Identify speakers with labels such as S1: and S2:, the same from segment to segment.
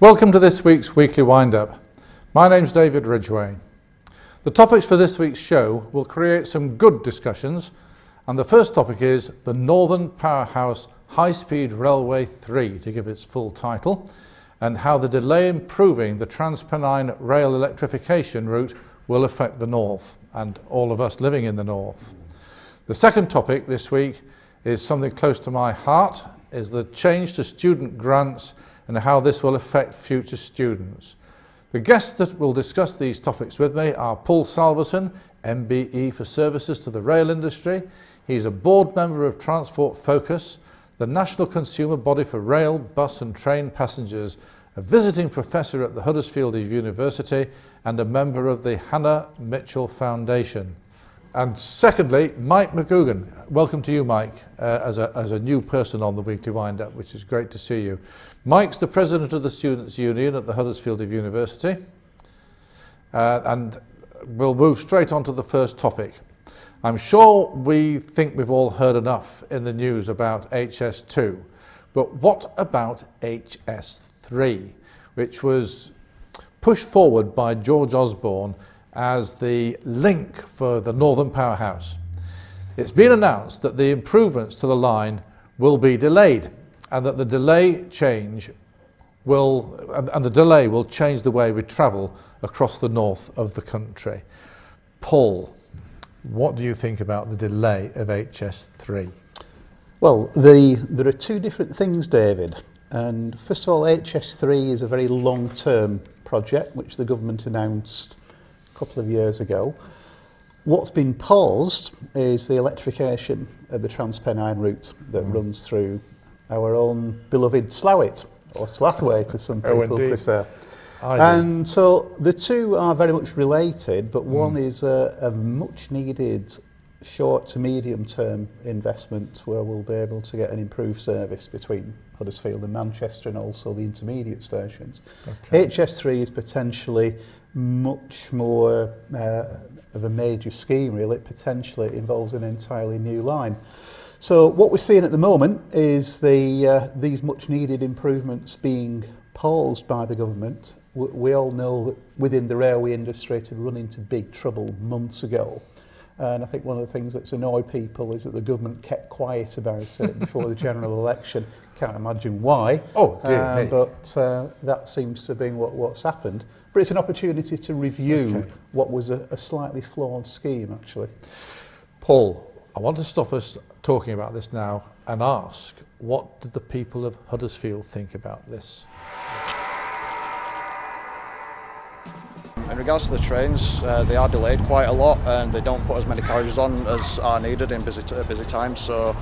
S1: Welcome to this week's weekly wind-up. My name's David Ridgway. The topics for this week's show will create some good discussions and the first topic is the Northern Powerhouse High Speed Railway 3 to give its full title and how the delay in proving the Transpennine rail electrification route will affect the North and all of us living in the North. The second topic this week is something close to my heart is the change to student grants and how this will affect future students. The guests that will discuss these topics with me are Paul Salveson, MBE for Services to the Rail Industry. He's a board member of Transport Focus, the national consumer body for rail, bus and train passengers, a visiting professor at the Huddersfield University and a member of the Hannah Mitchell Foundation. And secondly, Mike McGougan. Welcome to you, Mike, uh, as, a, as a new person on the Weekly Wind-Up, which is great to see you. Mike's the president of the Students' Union at the Huddersfield University. Uh, and we'll move straight on to the first topic. I'm sure we think we've all heard enough in the news about HS2, but what about HS3, which was pushed forward by George Osborne as the link for the Northern Powerhouse. It's been announced that the improvements to the line will be delayed and that the delay change will and, and the delay will change the way we travel across the north of the country. Paul, what do you think about the delay of HS3?
S2: Well, the, there are two different things, David. And first of all, HS3 is a very long-term project which the government announced couple of years ago. What's been paused is the electrification of the Transpennine route that mm. runs through our own beloved Slowett, or Slaithwaite to some oh, people oh, prefer. and so the two are very much related, but one mm. is a, a much needed short to medium term investment where we'll be able to get an improved service between Huddersfield and Manchester and also the intermediate stations. Okay. HS3 is potentially much more uh, of a major scheme really. It potentially involves an entirely new line. So what we're seeing at the moment is the, uh, these much needed improvements being paused by the government. We, we all know that within the railway industry it had run into big trouble months ago. And I think one of the things that's annoyed people is that the government kept quiet about it before the general election. I can't imagine why.
S1: Oh, dear
S2: uh, But uh, that seems to be what, what's happened. But it's an opportunity to review okay. what was a, a slightly flawed scheme, actually.
S1: Paul, I want to stop us talking about this now and ask, what did the people of Huddersfield think about this?
S3: In regards to the trains, uh, they are delayed quite a lot and they don't put as many carriages on as are needed in busy, busy times. So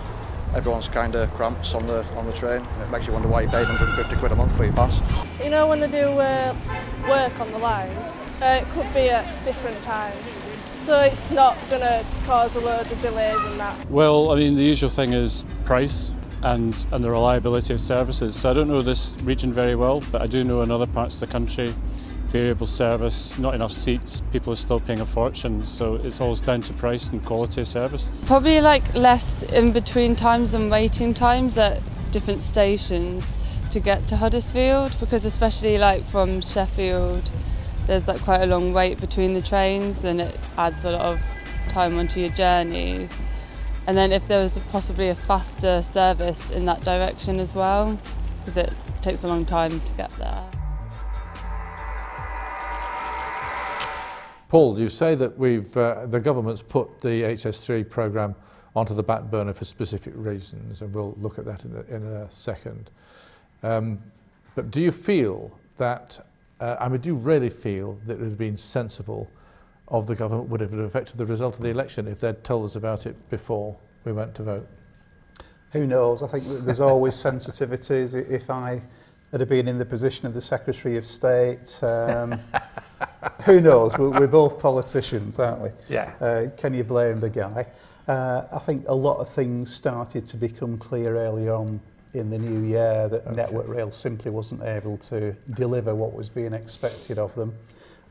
S3: everyone's kind of cramped on the on the train. It makes you wonder why you pay 150 quid a month for your pass.
S4: You know when they do uh, work on the lines, uh, it could be at different times. So it's not going to cause a load of delays and that.
S5: Well, I mean the usual thing is price and, and the reliability of services. So I don't know this region very well, but I do know in other parts of the country variable service, not enough seats, people are still paying a fortune. So it's always down to price and quality of service.
S6: Probably like less in between times and waiting times at different stations to get to Huddersfield because especially like from Sheffield there's like quite a long wait between the trains and it adds a lot of time onto your journeys. And then if there was possibly a faster service in that direction as well because it takes a long time to get there.
S1: Paul, you say that we've, uh, the government's put the HS3 programme onto the back burner for specific reasons, and we'll look at that in a, in a second. Um, but do you feel that, uh, I mean, do you really feel that it would have been sensible of the government, would have affected the result of the election if they'd told us about it before we went to vote?
S2: Who knows? I think there's always sensitivities. If I had been in the position of the Secretary of State, um, who knows? We're, we're both politicians, aren't we?
S1: Yeah.
S2: Uh, can you blame the guy? Uh, I think a lot of things started to become clear early on in the new year that
S1: Okay.
S2: Network Rail simply wasn't able to deliver what was being expected of them.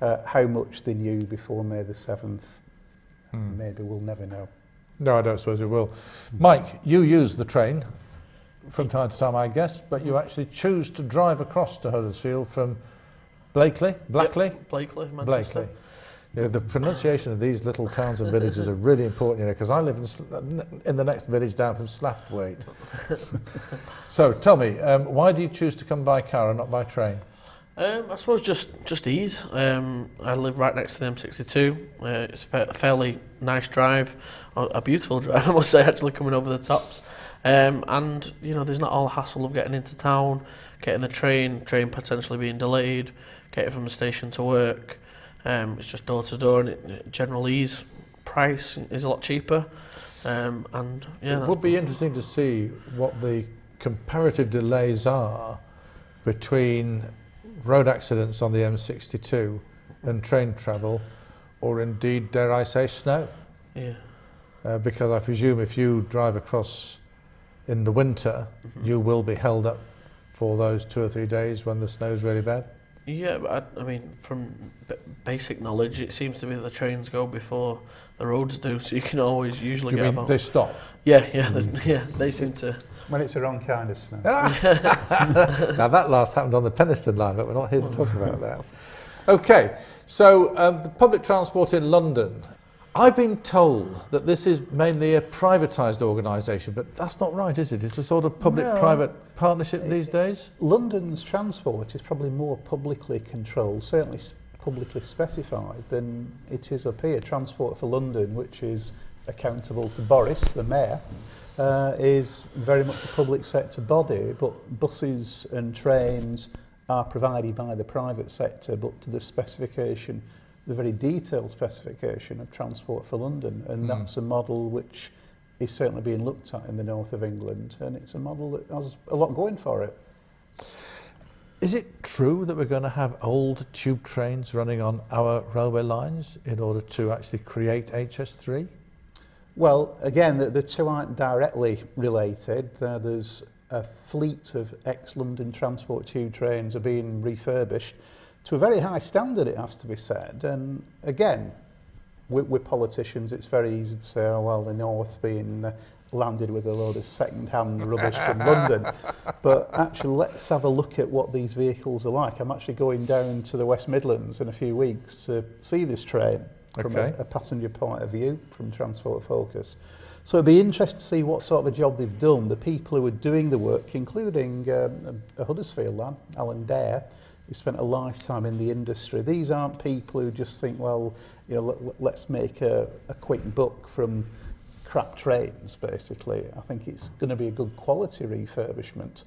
S2: Uh, how much they knew before May the 7th,
S1: Hmm.
S2: maybe we'll never know.
S1: No, I don't suppose it will. Mike, you use the train from time to time, I guess, but you actually choose to drive across to Huddersfield from Blakely, Blackley,
S7: Blakely, Manchester.
S1: Blakely. Yeah, the pronunciation of these little towns and villages are really important, you know, because I live in, in the next village down from Slaithwaite. so tell me, um, why do you choose to come by car and not by train?
S7: Um, I suppose just just ease. Um, I live right next to the M62. Uh, it's a fa- fairly nice drive, a, a beautiful drive, I must say, actually coming over the tops. Um, and you know, there's not all the hassle of getting into town, getting the train, train potentially being delayed, getting from the station to work. Um, it's just door to door, and it, general ease. Price is a lot cheaper. Um, and yeah,
S1: it would be interesting to see what the comparative delays are between road accidents on the M62 and train travel, or indeed, dare I say, snow.
S7: yeah.
S1: Uh, because I presume if you drive across in the winter, you will be held up for those two or three days when the snow's really bad.
S7: Yeah, but I, I mean, from b- basic knowledge, it seems to be that the trains go before the roads do, so you can always usually
S1: Do you
S7: get
S1: mean
S7: about.
S1: they stop?
S7: Yeah, yeah, they, yeah. They seem to.
S2: When it's the wrong kind of snow.
S1: now that last happened on the Penistone line, but we're not here to talk about that. Okay, so um, the public transport in London. I've been told that this is mainly a privatised organisation, but that's not right, is it? It's a sort of public-private partnership these days.
S2: London's transport is probably more publicly controlled, certainly publicly specified, than it is up here. Transport for London, which is accountable to Boris, the mayor, uh, is very much a public sector body, but buses and trains are provided by the private sector, but to the specification, the very detailed specification of Transport for London. And
S1: Mm.
S2: that's a model which is certainly being looked at in the north of England, and it's a model that has a lot going for it.
S1: Is it true that we're going to have old tube trains running on our railway lines in order to actually create HS3?
S2: Well, again, the, the two aren't directly related. Uh, there's a fleet of ex-London transport tube trains are being refurbished to a very high standard, it has to be said. And again, with, with politicians, it's very easy to say, oh, well, the North's being uh, landed with a load of second-hand rubbish from London. But actually, let's have a look at what these vehicles are like. I'm actually going down to the West Midlands in a few weeks to see this train from
S1: Okay.
S2: a, a passenger point of view from Transport Focus. So it'd be interesting to see what sort of a job they've done. The people who are doing the work, including um, a, a Huddersfield lad, Alan Dare, who spent a lifetime in the industry. These aren't people who just think, well, you know, let, let's make a, a quick buck from crap trains, basically. I think it's going to be a good quality refurbishment.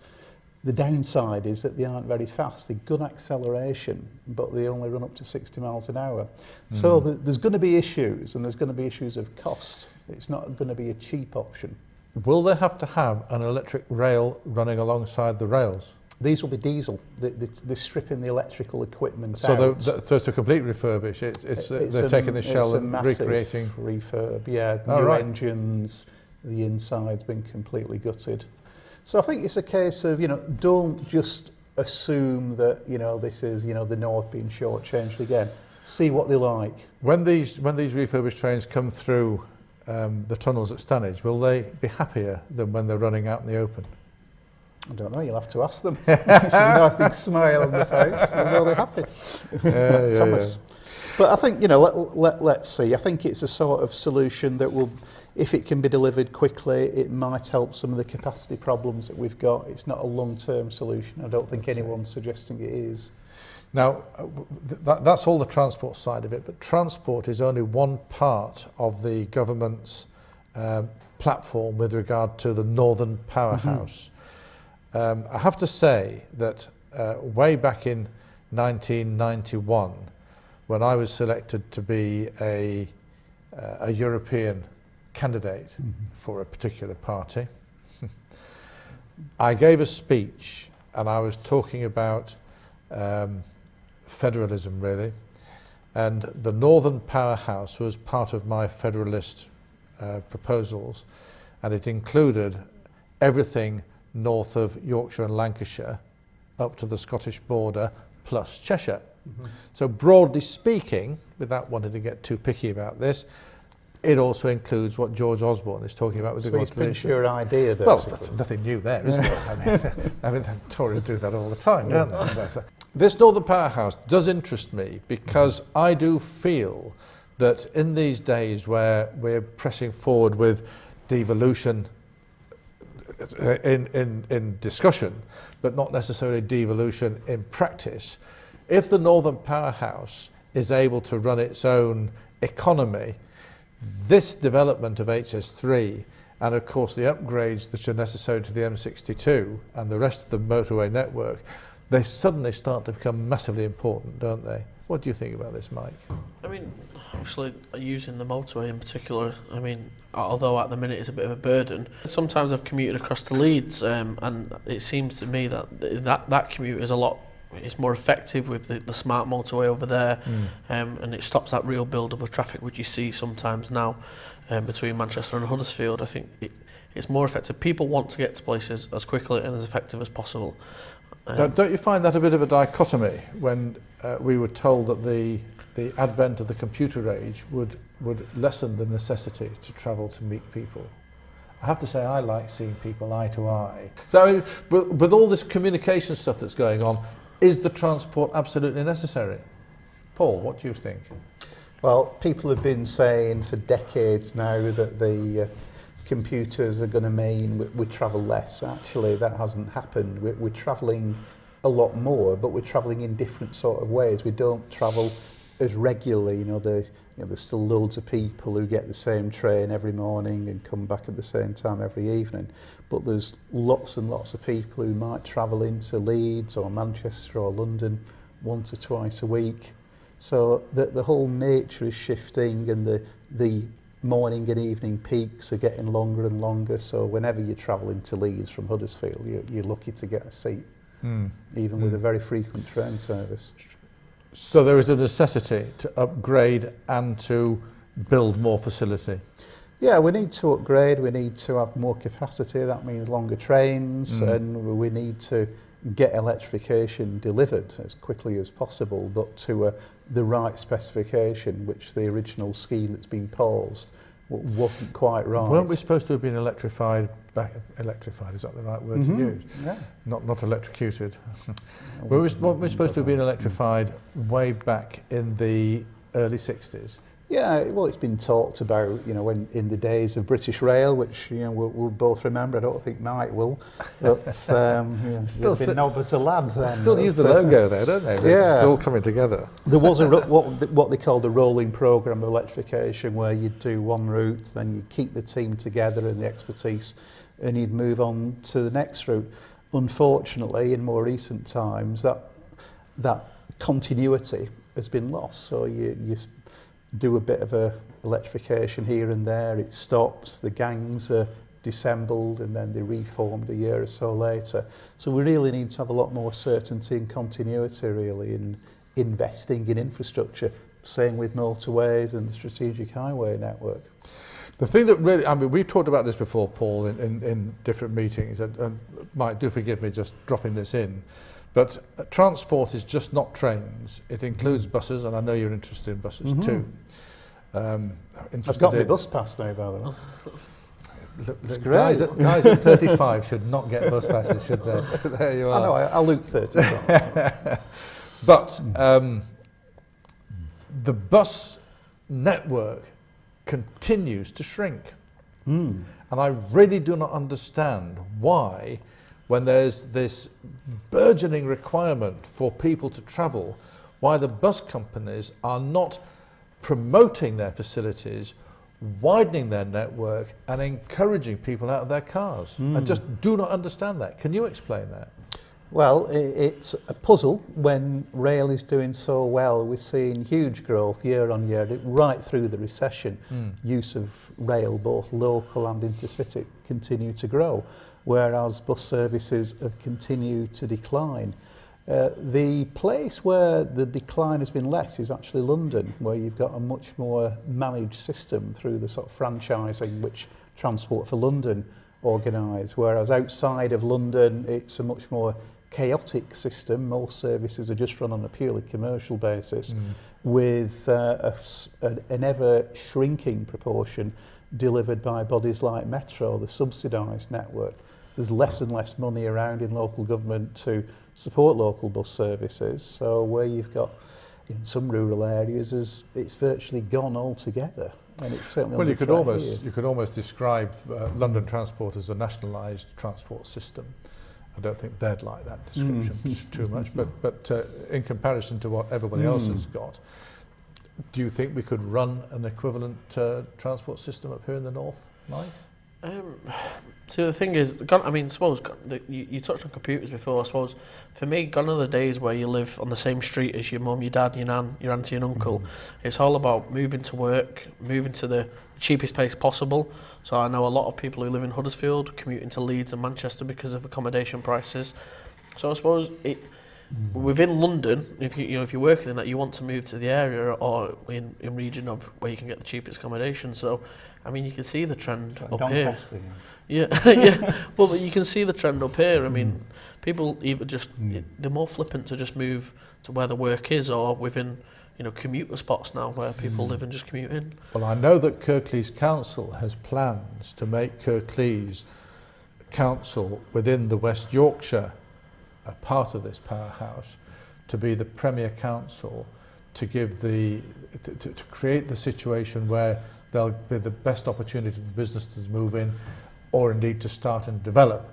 S2: The downside is that they aren't very fast. They're good acceleration, but they only run up to 60 miles an hour. So hmm. th- there's going to be issues, and there's going to be issues of cost. It's not going to be a cheap option.
S1: Will they have to have an electric rail running alongside the rails?
S2: These will be diesel. They, they, they're stripping the electrical equipment
S1: so
S2: out.
S1: The, the, so it's a complete refurbish. It's, it's, uh,
S2: it's
S1: they're
S2: a,
S1: taking the shell and recreating.
S2: refurb. Yeah,
S1: oh,
S2: new
S1: right.
S2: engines. The inside's been completely gutted. So I think it's a case of you know don't just assume that you know this is you know the north being shortchanged again. See what they like.
S1: When these when these refurbished trains come through um, the tunnels at Stanage, will they be happier than when they're running out in the open?
S2: I don't know. You'll have to ask them. if you know, a big smile on the face, they're happy.
S1: Yeah, yeah,
S2: Thomas. But I think, you know, let, let, let's see. I think it's a sort of solution that will, if it can be delivered quickly, it might help some of the capacity problems that we've got. It's not a long-term solution. I don't think anyone's suggesting it is.
S1: Now, uh, that, that's all the transport side of it, but transport is only one part of the government's um, platform with regard to the Northern Powerhouse. Um, I have to say that uh, way back in 1991, when I was selected to be a, uh, a European candidate for a particular party, I gave a speech and I was talking about um, federalism, really. And the Northern Powerhouse was part of my federalist uh, proposals, and it included everything north of Yorkshire and Lancashire up to the Scottish border plus Cheshire. Mm-hmm. So broadly speaking, without wanting to get too picky about this, it also includes what George Osborne is talking about with
S2: so
S1: regard to
S2: the your idea, basically.
S1: Well, that's nothing new there, is there? I mean, I mean, Tories do that all the time, don't they? This Northern Powerhouse does interest me because I do feel that in these days where we're pressing forward with devolution in, in, in discussion, but not necessarily devolution in practice, if the Northern Powerhouse is able to run its own economy, this development of HS3 and of course the upgrades that are necessary to the M62 and the rest of the motorway network, they suddenly start to become massively important, don't they? What do you think about this, Mike?
S7: I mean, obviously, using the motorway in particular, I mean, although at the minute it's a bit of a burden, sometimes I've commuted across the Leeds, um, and it seems to me that that, that commute is a lot it's more effective with the, the smart motorway over there mm. um, and it stops that real build-up of traffic which you see sometimes now um, between Manchester and Huddersfield. I think it, it's more effective. People want to get to places as quickly and as effective as possible.
S1: Um, don't, don't you find that a bit of a dichotomy when uh, we were told that the the advent of the computer age would would lessen the necessity to travel to meet people. I have to say I like seeing people eye to eye. So with, with all this communication stuff that's going on, is the transport absolutely necessary? Paul, what do you think?
S2: Well, people have been saying for decades now that the uh, computers are going to mean we, we travel less. Actually, that hasn't happened. We're, we're travelling a lot more, but we're travelling in different sort of ways. We don't travel as regularly. You know, the, you know, there's still loads of people who get the same train every morning and come back at the same time every evening. But there's lots and lots of people who might travel into Leeds or Manchester or London once or twice a week. So the, the whole nature is shifting and the, the morning and evening peaks are getting longer and longer. So whenever you travel into Leeds from Huddersfield, you're, you're lucky to get a seat, mm. even mm. with a very frequent train service.
S1: So there is a necessity to upgrade and to build more facility.
S2: Yeah, we need to upgrade, we need to have more capacity, that means longer trains, mm. and we need to get electrification delivered as quickly as possible, but to uh, the right specification, which the original scheme that's been paused wasn't quite right.
S1: Weren't we supposed to have been electrified back electrified is that the right word mm -hmm. to use
S2: yeah.
S1: not not electrocuted we were, weren't we supposed to have been electrified way back in the early 60s
S2: Yeah, well, it's been talked about, you know, when in the days of British Rail, which you know we'll, we'll both remember. I don't think Mike will, but um, still been no but a lad. Then,
S1: still use the logo there, don't they? Yeah, it's all coming together.
S2: There was a what what they called a rolling program of electrification, where you'd do one route, then you keep the team together and the expertise, and you'd move on to the next route. Unfortunately, in more recent times, that that continuity has been lost. So you you do a bit of a electrification here and there. It stops, the gangs are dissembled and then they reformed a year or so later. So we really need to have a lot more certainty and continuity really in investing in infrastructure, same with motorways and the strategic highway network.
S1: The thing that really, I mean, we've talked about this before, Paul, in, in, in different meetings, and, and Mike, do forgive me just dropping this in, But uh, transport is just not trains. It includes mm. buses, and I know you're interested in buses mm -hmm. too. Um,
S2: I've got my bus pass now, by the way.
S1: Look, look, guys, at, guys at 35 should not get bus passes, should they? there you are.
S2: I know, I, I'll look 30.
S1: but um, the bus network continues to shrink. Mm. And I really do not understand why when there's this burgeoning requirement for people to travel, why the bus companies are not promoting their facilities, widening their network, and encouraging people out of their cars. Mm. I hmm. just do not understand that. Can you explain that?
S2: Well, it's a puzzle when rail is doing so well. We're seeing huge growth year on year, right through the recession. Mm. Use of rail, both local and intercity, continue to grow whereas bus services have continued to decline. Uh, the place where the decline has been less is actually London, where you've got a much more managed system through the sort of franchising which Transport for London organise, whereas outside of London it's a much more chaotic system. Most services are just run on a purely commercial basis mm. with uh, a, an ever shrinking proportion delivered by bodies like Metro, the subsidised network. There's less and less money around in local government to support local bus services. So where you've got in some rural areas, is it's virtually gone altogether. And it's certainly
S1: well, you could almost here. you could almost describe uh, London Transport as a nationalised transport system. I don't think they'd like that description mm. too much, but but uh, in comparison to what everybody mm. else has got, do you think we could run an equivalent uh, transport system up here in the north, Mike?
S7: Um, so the thing is, I mean, suppose you, you touched on computers before. I suppose for me, gone are the days where you live on the same street as your mum, your dad, your nan, your auntie and uncle. Mm-hmm. It's all about moving to work, moving to the cheapest place possible. So I know a lot of people who live in Huddersfield commuting to Leeds and Manchester because of accommodation prices. So I suppose it Mm. Within London, if you, you know if you're working in that, you want to move to the area or in in region of where you can get the cheapest accommodation. So, I mean, you can see the trend like up here. Yeah, yeah. well, but you can see the trend up here. I mean, mm. people either just mm. they're more flippant to just move to where the work is or within you know commuter spots now where people mm. live and just commute in.
S1: Well, I know that Kirklees Council has plans to make Kirklees Council within the West Yorkshire a part of this powerhouse to be the premier council to give the to, to, create the situation where there'll be the best opportunity for business to move in or indeed to start and develop.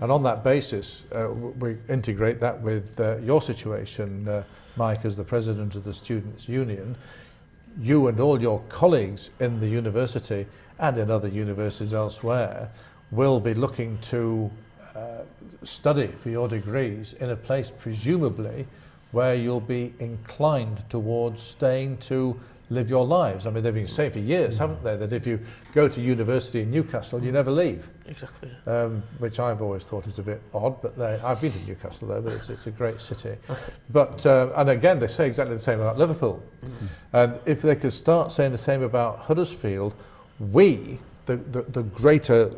S1: And on that basis, uh, we integrate that with uh, your situation, uh, Mike, as the president of the Students' Union. You and all your colleagues in the university and in other universities elsewhere will be looking to uh, study for your degrees in a place presumably where you'll be inclined towards staying to live your lives. I mean, they've been saying for years, haven't they, that if you go to university in Newcastle, you never leave.
S7: Exactly.
S1: Um, which I've always thought is a bit odd, but they, I've been to Newcastle though, but it's, it's a great city. but, uh, and again, they say exactly the same about Liverpool. Mm. And if they could start saying the same about Huddersfield, we, the, the, the greater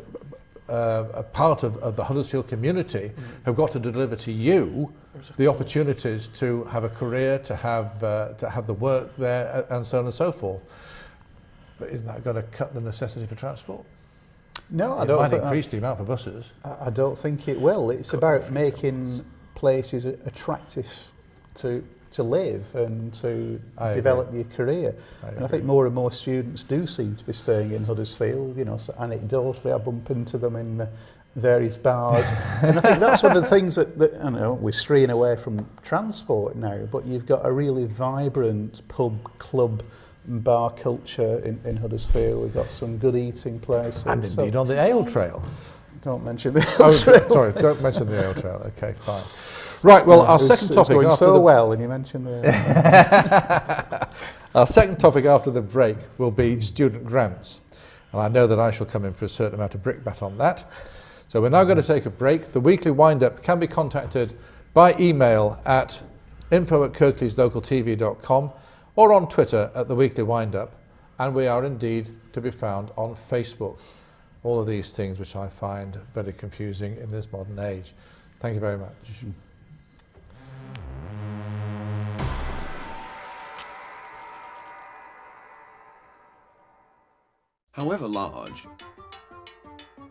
S1: uh, a part of, of the Huddersfield community mm. have got to deliver to you the opportunities to have a career, to have, uh, to have the work there, and so on and so forth. But isn't that going to cut the necessity for transport?
S2: No,
S1: I
S2: don't.
S1: Might increase the amount for buses.
S2: I, I don't think it will. It's about making places attractive to to live and to I develop agree. your career. I and I think more and more students do seem to be staying in Huddersfield. You know, so anecdotally, I bump into them in various bars. and I think that's one of the things that, that I know we're straying away from transport now, but you've got a really vibrant pub, club, bar culture in, in Huddersfield. We've got some good eating places.
S1: And indeed so, on the ale trail.
S2: Don't mention the ale oh, trail.
S1: Sorry, don't mention the ale trail. Okay, fine. Right, well, our second topic
S2: going
S1: after
S2: so
S1: the
S2: well, and you mentioned the
S1: our second topic after the break will be student grants, and I know that I shall come in for a certain amount of brickbat on that. So we're now going to take a break. The weekly wind-up can be contacted by email at info at kirkleeslocaltv.com or on Twitter at the weekly wind-up, and we are indeed to be found on Facebook. All of these things which I find very confusing in this modern age. Thank you very much.
S8: However large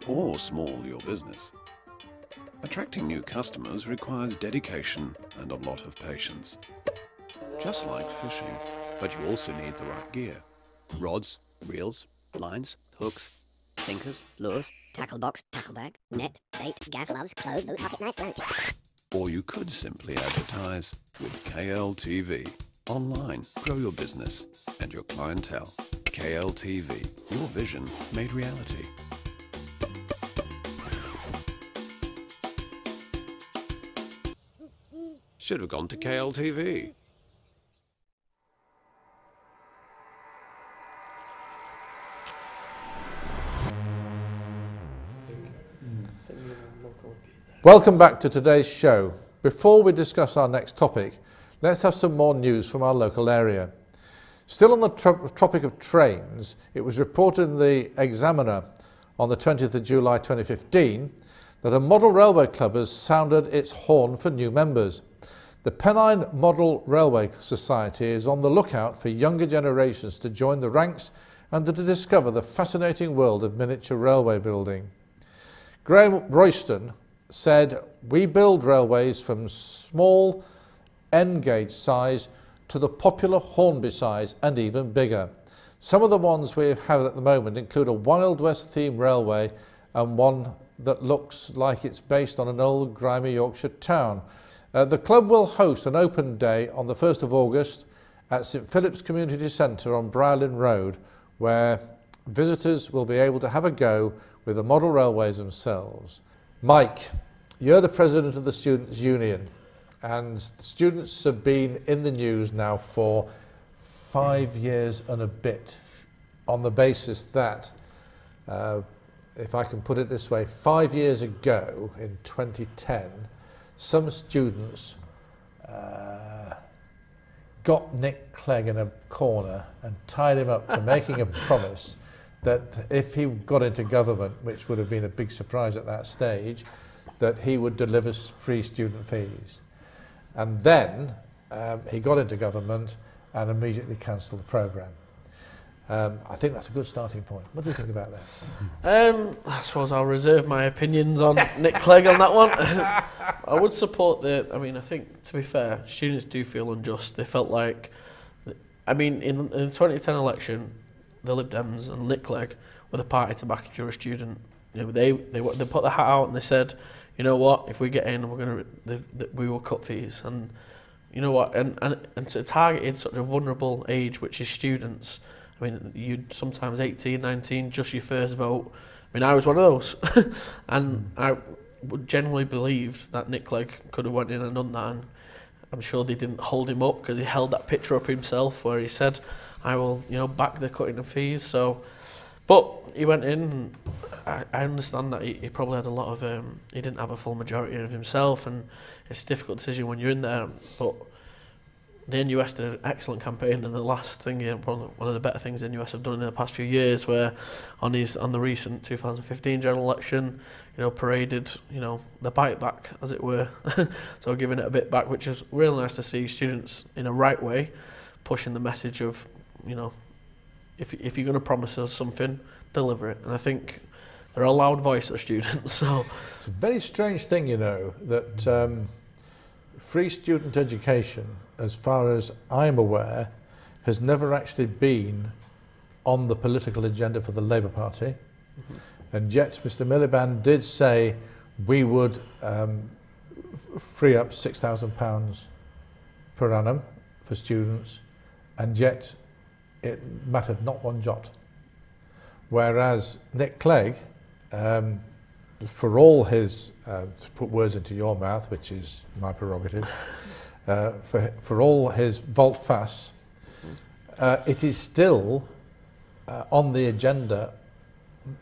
S8: or small your business, attracting new customers requires dedication and a lot of patience. Just like fishing, but you also need the right gear. Rods, reels, lines, hooks,
S9: sinkers, lures, tackle box, tackle bag, net, bait, gas gloves, clothes, pocket knife, roach.
S8: Or you could simply advertise with KLTV. Online, grow your business and your clientele. KLTV, your vision made reality. Should have gone to KLTV.
S1: Welcome back to today's show. Before we discuss our next topic, let's have some more news from our local area. Still on the topic of trains, it was reported in the Examiner on the 20th of July 2015 that a model railway club has sounded its horn for new members. The Pennine Model Railway Society is on the lookout for younger generations to join the ranks and to discover the fascinating world of miniature railway building. Graham Royston said, We build railways from small N gauge size to the popular Hornby size and even bigger. Some of the ones we have at the moment include a Wild West themed railway and one that looks like it's based on an old grimy Yorkshire town. Uh, the club will host an open day on the 1st of August at St Philip's Community Centre on Browlin Road, where visitors will be able to have a go with the model railways themselves. Mike, you're the president of the Students' Union, and students have been in the news now for five years and a bit on the basis that, uh, if I can put it this way, five years ago in 2010, some students uh, got Nick Clegg in a corner and tied him up to making a promise that if he got into government, which would have been a big surprise at that stage, that he would deliver free student fees. And then um, he got into government and immediately cancelled the programme. Um, I think that's a good starting point. What do you think about
S7: that? Um, I suppose I'll reserve my opinions on Nick Clegg on that one. I would support the. I mean, I think to be fair, students do feel unjust. They felt like, I mean, in, in the 2010 election, the Lib Dems and Nick Clegg were the party to back if you're a student. You know, they they they put the hat out and they said, you know what, if we get in, we're gonna the, the, we will cut fees and. You know what, and, and, and to target such a vulnerable age, which is students, I mean, you sometimes 18, 19, just your first vote. I mean, I was one of those, and mm. I would generally believe that Nick Clegg could have went in and done that. And I'm sure they didn't hold him up because he held that picture up himself where he said, "I will, you know, back the cutting of fees." So, but he went in. I, I understand that he, he probably had a lot of. Um, he didn't have a full majority of himself, and it's a difficult decision when you're in there, but the NUS did an excellent campaign, and the last thing, you know, one of the better things the NUS have done in the past few years, where on his on the recent 2015 general election, you know, paraded, you know, the bite back, as it were, so giving it a bit back, which is really nice to see students in a right way, pushing the message of, you know, if if you're going to promise us something, deliver it, and I think they're a loud voice of students. So
S1: it's a very strange thing, you know, that. Um, free student education, as far as I'm aware, has never actually been on the political agenda for the Labour Party. Mm-hmm. And yet, Mr. Miliband did say we would um, free up £6,000 per annum for students, and yet it mattered not one jot. Whereas Nick Clegg, um, for all his, uh, to put words into your mouth, which is my prerogative, uh, for, for all his volte-face, uh, it is still uh, on the agenda,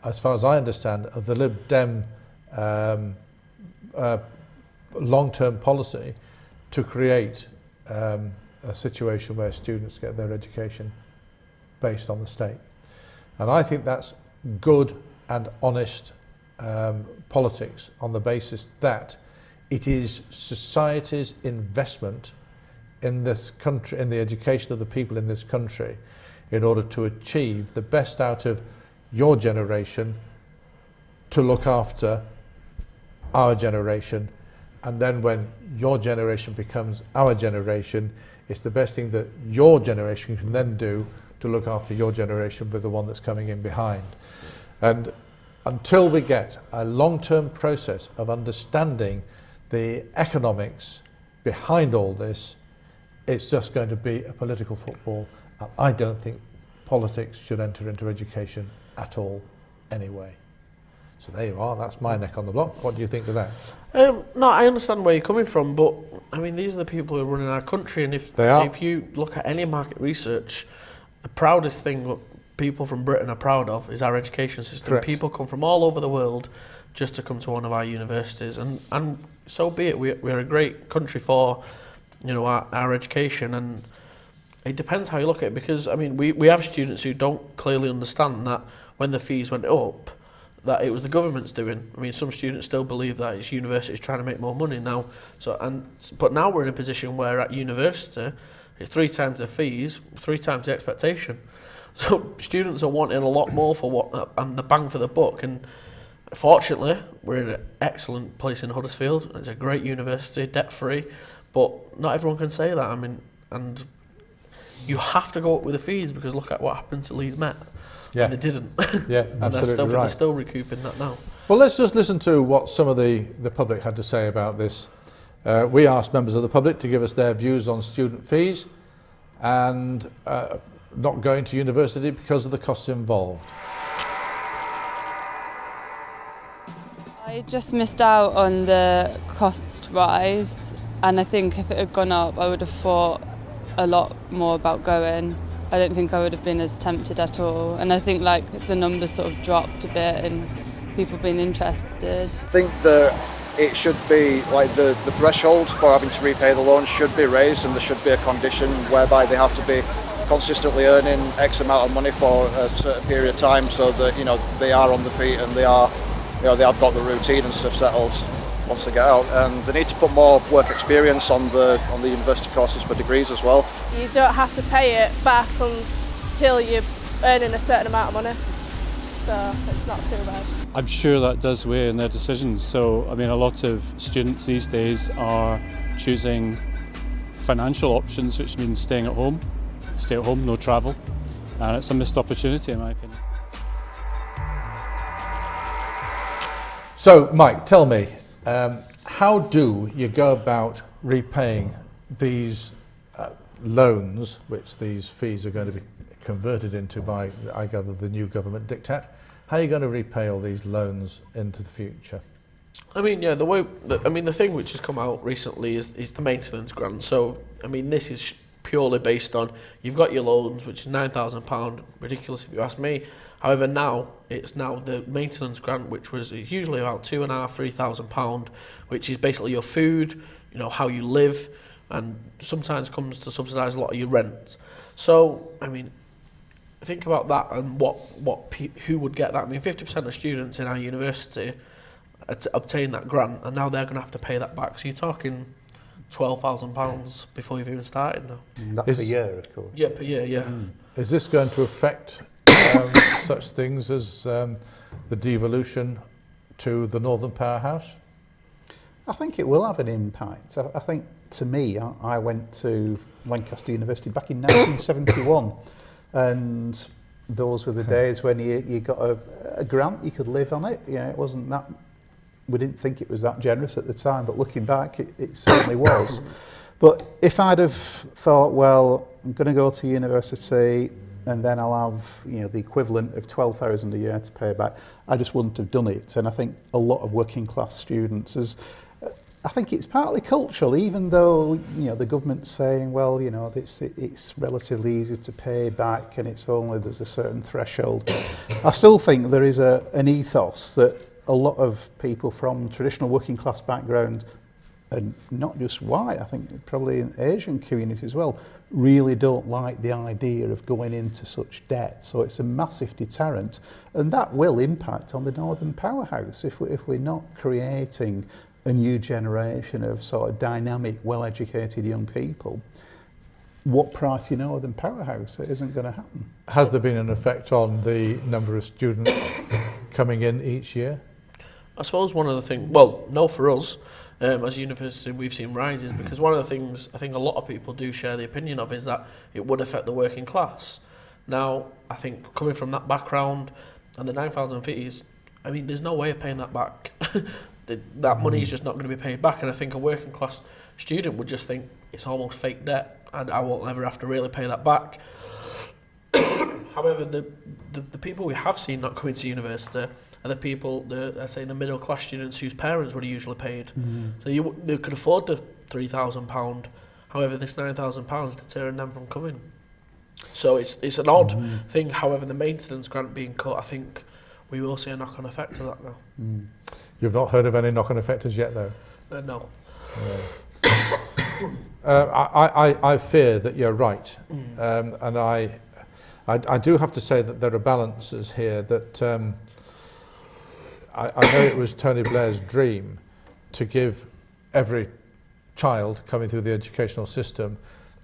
S1: as far as I understand, of the Lib Dem um, uh, long-term policy to create um, a situation where students get their education based on the state. And I think that's good and honest um, politics on the basis that it is society's investment in this country, in the education of the people in this country, in order to achieve the best out of your generation to look after our generation. And then when your generation becomes our generation, it's the best thing that your generation can then do to look after your generation with the one that's coming in behind. And until we get a long-term process of understanding the economics behind all this, it's just going to be a political football. And I don't think politics should enter into education at all anyway. So there you are, that's my neck on the block. What do you think of that?
S7: Um, no, I understand where you're coming from, but I mean, these are the people who are running our country, and if, if you look at any market research, the proudest thing that people from Britain are proud of is our education system.
S1: Correct.
S7: People come from all over the world just to come to one of our universities, and and so be it. We, we're a great country for, you know, our, our education, and it depends how you look at it. Because I mean, we, we have students who don't clearly understand that when the fees went up, that it was the government's doing. I mean, some students still believe that it's universities trying to make more money now. So, and but now we're in a position where at university, three times the fees, three times the expectation. So students are wanting a lot more for what uh, and the bang for the buck. And fortunately, we're in an excellent place in Huddersfield. It's a great university, debt free, but not everyone can say that. I mean, and you have to go up with the fees because look at what happened to Leeds Met.
S1: Yeah.
S7: And they didn't.
S1: Yeah,
S7: and they're
S1: absolutely
S7: still,
S1: right.
S7: they're still recouping that now.
S1: Well, let's just listen to what some of the, the public had to say about this. Uh, we asked members of the public to give us their views on student fees and uh, not going to university because of the costs involved.
S6: I just missed out on the cost rise, and I think if it had gone up, I would have thought a lot more about going. I don't think I would have been as tempted at all, and I think like the numbers sort of dropped a bit and people being interested.
S3: I think that it should be like the, the threshold for having to repay the loan should be raised and there should be a condition whereby they have to be consistently earning X amount of money for a certain period of time so that you know they are on the feet and they are you know they have got the routine and stuff settled once they get out and they need to put more work experience on the on the university courses for degrees as well.
S4: You don't have to pay it back until you're earning a certain amount of money. So it's not too bad.
S5: I'm sure that does weigh in their decisions. So, I mean, a lot of students these days are choosing financial options, which means staying at home, stay at home, no travel, and it's a missed opportunity, in my opinion.
S1: So, Mike, tell me, um, how do you go about repaying these uh, loans, which these fees are going to be converted into by, I gather, the new government diktat? How are you going to repay all these loans into the future?
S7: I mean, yeah, the way, the, I mean, the thing which has come out recently is, is the maintenance grant. So, I mean, this is purely based on you've got your loans, which is £9,000, ridiculous if you ask me. However, now it's now the maintenance grant, which was usually about two and a half, three thousand pound, which is basically your food, you know, how you live, and sometimes comes to subsidise a lot of your rent. So, I mean, think about that and what what pe- who would get that. I mean, fifty percent of students in our university uh, to obtain that grant, and now they're going to have to pay that back. So you're talking twelve thousand pounds before you've even started now.
S2: And that's
S1: Is-
S2: a year, of course.
S7: Yeah, per year, yeah.
S1: Is this going to affect um, such things as um, the devolution to the Northern Powerhouse?
S2: I think it will have an impact. I, I think, to me, I, I went to Lancaster University back in 1971, and those were the days when you, you got a, a grant, you could live on it. You know, it wasn't that. We didn't think it was that generous at the time, but looking back, it, it certainly was. But if I'd have thought, well, I'm going to go to university and then I'll have you know the equivalent of 12,000 a year to pay back, I just wouldn't have done it. And I think a lot of working class students, as I think it's partly cultural, even though you know the government's saying, well, you know, it's it's relatively easy to pay back, and it's only there's a certain threshold. I still think there is a an ethos that a lot of people from traditional working class background, and not just white, I think probably in Asian communities as well, really don't like the idea of going into such debt. So it's a massive deterrent, and that will impact on the Northern Powerhouse if we if we're not creating a new generation of sort of dynamic, well-educated young people, what price you know Northern Powerhouse? It isn't going to happen.
S1: Has there been an effect on the number of students coming in each year?
S7: I suppose one of the things, well, no for us, um, as a university we've seen rises because one of the things I think a lot of people do share the opinion of is that it would affect the working class. Now, I think coming from that background and the 9,000 fees, I mean, there's no way of paying that back. The- that money is mm. just not going to be paid back. And I think a working class student would just think it's almost fake debt and I won't ever have to really pay that back. However, the, the, the people we have seen not coming to university are the people, the, I say the middle class students whose parents would have usually paid. Mm. So you, they could afford the £3,000. However, this £9,000 is deterring them from coming. So it's, it's an odd mm. thing. However, the maintenance grant being cut, I think we will see a knock-on effect of that now.
S1: You've not heard of any knock-on effect as yet, though.
S7: Uh, no.
S1: Uh, I, I, I fear that you're right, um, and I, I, I do have to say that there are balances here that um, I, I know it was Tony Blair's dream to give every child coming through the educational system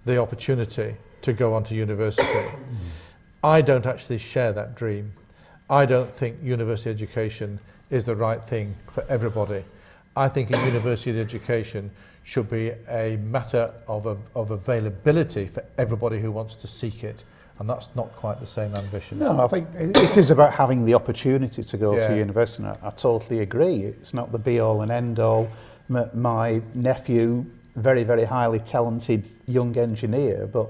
S1: the opportunity to go on to university. I don't actually share that dream. I don't think university education is the right thing for everybody. I think a university education should be a matter of, a, of availability for everybody who wants to seek it. And that's not quite the same ambition.
S2: No, I think it is about having the opportunity to go
S1: yeah.
S2: to university. And I, I totally agree. It's not the be all and end all. M my nephew, very, very highly talented young engineer, but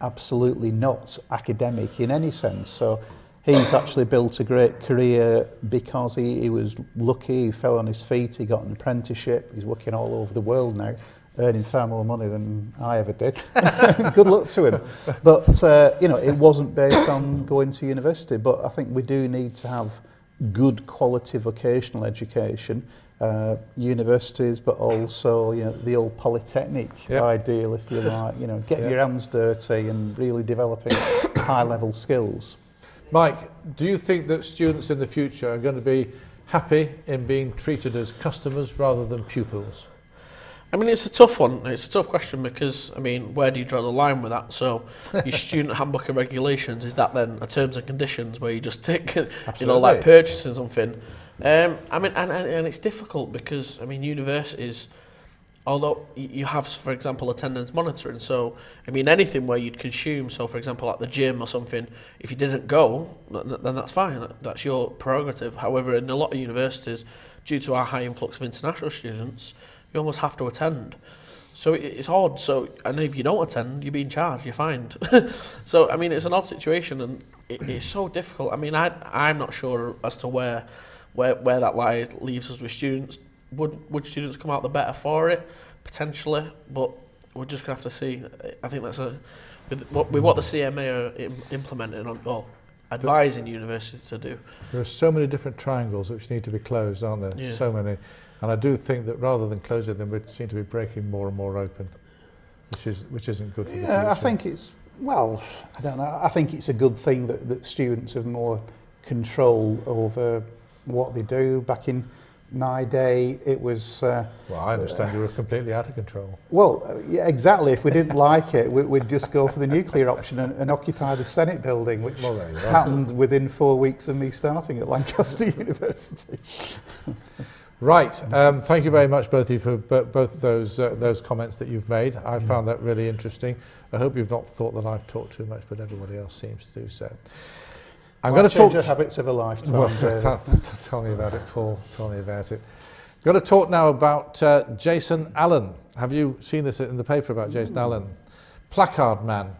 S2: absolutely not academic in any sense. So he's actually built a great career because he, he was lucky, he fell on his feet, he got an apprenticeship, he's working all over the world now, earning far more money than I ever did. Good luck to him. But, uh, you know, it wasn't based on going to university, but I think we do need to have good quality vocational education uh, universities, but also you know the old polytechnic
S1: yep.
S2: ideal, if you like. You know, getting
S1: yep.
S2: your hands dirty and really developing high-level skills.
S1: Mike, do you think that students in the future are going to be happy in being treated as customers rather than pupils?
S7: I mean, it's a tough one. It's a tough question because, I mean, where do you draw the line with that? So, your student handbook and regulations, is that then a terms and conditions where you just take, you know, like purchasing something? Um, I mean, and, and, and it's difficult because, I mean, universities, although you have, for example, attendance monitoring, so, I mean, anything where you'd consume, so for example, at the gym or something, if you didn't go, then that's fine. That's your prerogative. However, in a lot of universities, due to our high influx of international students, you almost have to attend. So it's odd. So and if you don't attend, you're being charged. You're fined. so I mean, it's an odd situation, and it, it's so difficult. I mean, I I'm not sure as to where where where that lie leaves us with students. Would would students come out the better for it potentially? But we're just gonna have to see. I think that's a with what with what the CMA are im- implementing on well advising universities to do.
S1: There are so many different triangles which need to be closed, aren't there?
S7: Yeah.
S1: So many. And I do think that rather than closing them, we seem to be breaking more and more open, which, is, which isn't good for the future.
S2: Yeah, I think it's well. I don't know. I think it's a good thing that, that students have more control over what they do. Back in day, it was uh,
S1: Well, I understand you were completely out of control.
S2: well, uh, yeah, exactly. If we didn't like it, we, we'd just go for the nuclear option and, and occupy the Senate building, which
S1: Well,
S2: happened within four weeks of me starting at Lancaster University.
S1: Right. Um, thank you very much, both of you, for bo- both those uh, those comments that you've made. I found that really interesting. I hope you've not thought that I've talked too much, but everybody else seems to do so. I'm going to
S2: change
S1: talk.
S2: the habits of a lifetime.
S1: Well,
S2: David.
S1: t- t- tell me about it, Paul. Tell me about it. Going to talk now about uh, Jason Allen. Have you seen this in the paper about Jason Allen? Placard man.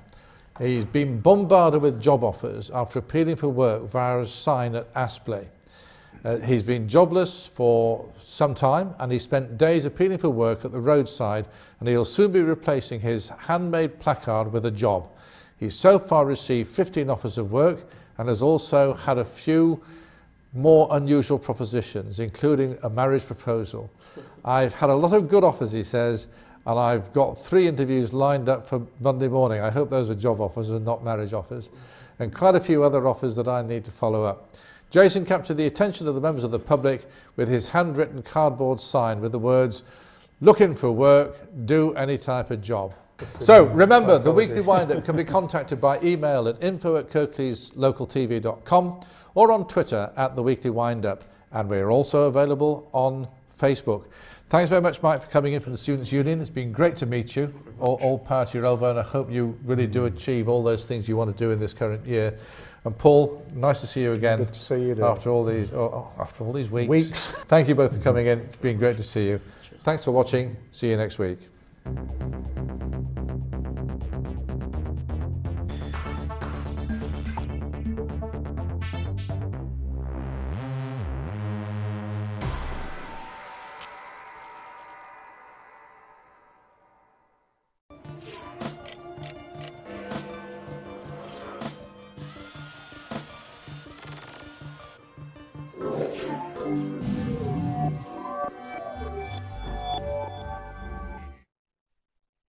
S1: He's been bombarded with job offers after appealing for work via a sign at Aspley. Uh, he's been jobless for some time and he spent days appealing for work at the roadside and he'll soon be replacing his handmade placard with a job. He's so far received 15 offers of work and has also had a few more unusual propositions, including a marriage proposal. I've had a lot of good offers, he says, and I've got three interviews lined up for Monday morning. I hope those are job offers and not marriage offers, and quite a few other offers that I need to follow up. Jason captured the attention of the members of the public with his handwritten cardboard sign with the words, looking for work, do any type of job. So remember, the weekly wind-up can be contacted by email at info at kirkleeslocaltv.com or on Twitter at the weekly wind-up. And we're also available on Facebook. Thanks very much, Mike, for coming in from the Students' Union. It's been great to meet you, all, all power to your elbow, and I hope you really do achieve all those things you want to do in this current year. And Paul, nice to see you again.
S2: Good to see you.
S1: After all these, oh, oh, after all these weeks.
S2: Weeks.
S1: Thank you both for coming in. It's been great to see you. Thanks for watching. See you next week. Thank you.